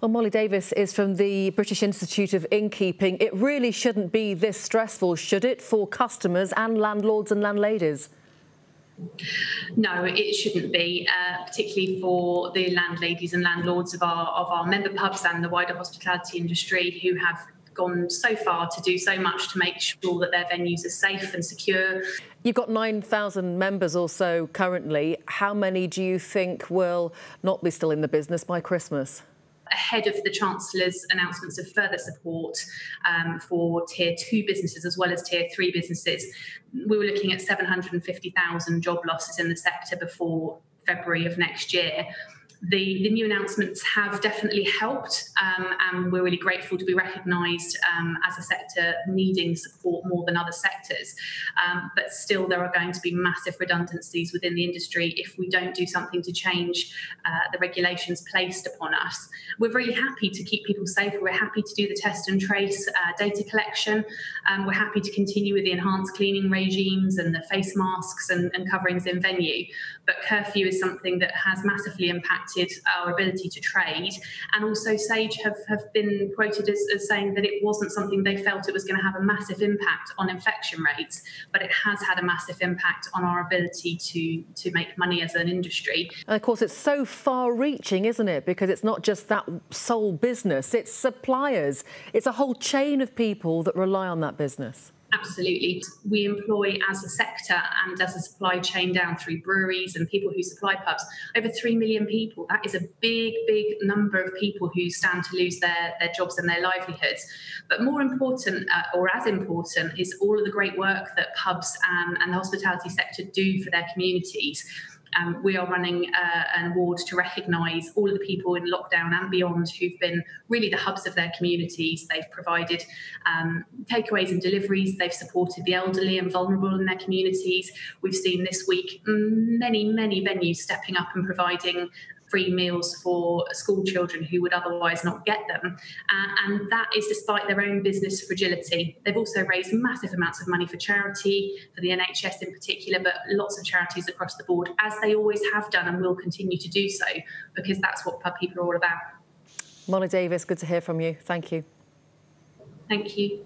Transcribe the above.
Well, Molly Davis is from the British Institute of Innkeeping. It really shouldn't be this stressful, should it, for customers and landlords and landladies? No, it shouldn't be, uh, particularly for the landladies and landlords of our of our member pubs and the wider hospitality industry who have gone so far to do so much to make sure that their venues are safe and secure. You've got 9,000 members or so currently. How many do you think will not be still in the business by Christmas? Ahead of the Chancellor's announcements of further support um, for Tier 2 businesses as well as Tier 3 businesses, we were looking at 750,000 job losses in the sector before February of next year. The, the new announcements have definitely helped, um, and we're really grateful to be recognised um, as a sector needing support more than other sectors. Um, but still, there are going to be massive redundancies within the industry if we don't do something to change uh, the regulations placed upon us. We're really happy to keep people safe. We're happy to do the test and trace uh, data collection. Um, we're happy to continue with the enhanced cleaning regimes and the face masks and, and coverings in venue. But curfew is something that has massively impacted our ability to trade. And also, Have, have been quoted as, as saying that it wasn't something they felt it was going to have a massive impact on infection rates, but it has had a massive impact on our ability to, to make money as an industry. And of course, it's so far reaching, isn't it? Because it's not just that sole business, it's suppliers, it's a whole chain of people that rely on that business. Absolutely. We employ as a sector and as a supply chain down through breweries and people who supply pubs over 3 million people. That is a big, big number of people who stand to lose their, their jobs and their livelihoods. But more important, uh, or as important, is all of the great work that pubs um, and the hospitality sector do for their communities um, we are running uh, an award to recognise all of the people in lockdown and beyond who've been really the hubs of their communities. They've provided um, takeaways and deliveries, they've supported the elderly and vulnerable in their communities. We've seen this week many, many venues stepping up and providing free meals for school children who would otherwise not get them. Uh, and that is despite their own business fragility. They've also raised massive amounts of money for charity, for the NHS in particular, but lots of charities across the board, as they always have done and will continue to do so, because that's what pub people are all about. Molly Davis, good to hear from you. Thank you. Thank you.